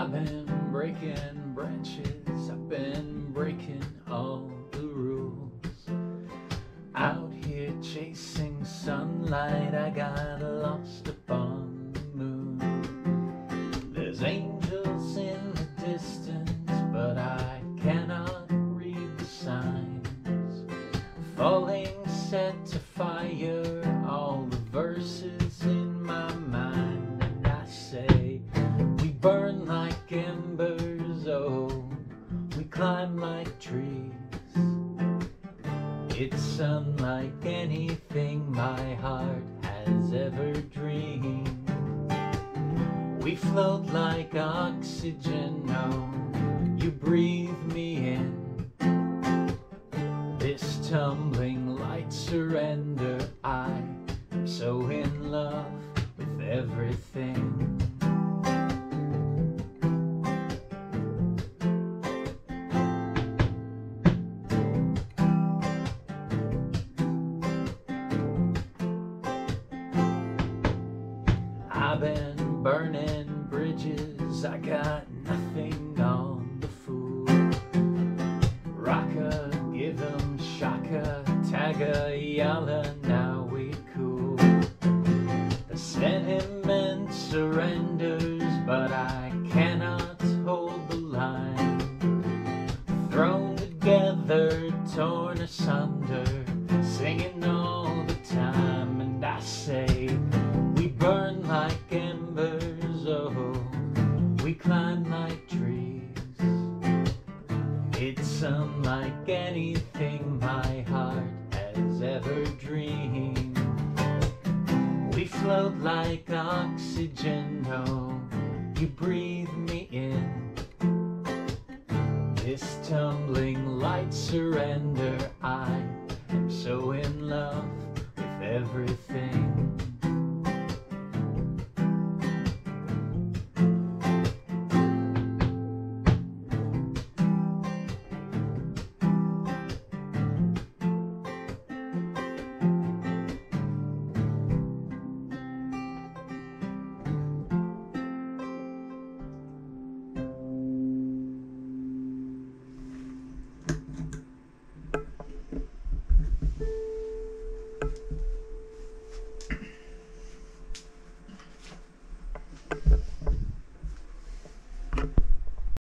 I've been breaking branches, I've been breaking all the rules. Out here chasing sunlight, I got lost upon the moon. There's angels in the distance, but I cannot read the signs. Falling set to fire, all the verses embers, oh, we climb like trees. It's unlike anything my heart has ever dreamed. We float like oxygen, oh, you breathe me in. This tumbling light surrender, I am so in love with everything. I've been burning bridges, I got nothing on the fool. Give 'em shaka, tagga, yalla, now we cool. The sentiment surrenders, but I cannot hold the line. Thrown together, torn It's unlike anything my heart has ever dreamed. We float like oxygen, oh, you breathe me in. This tumbling light surrender, I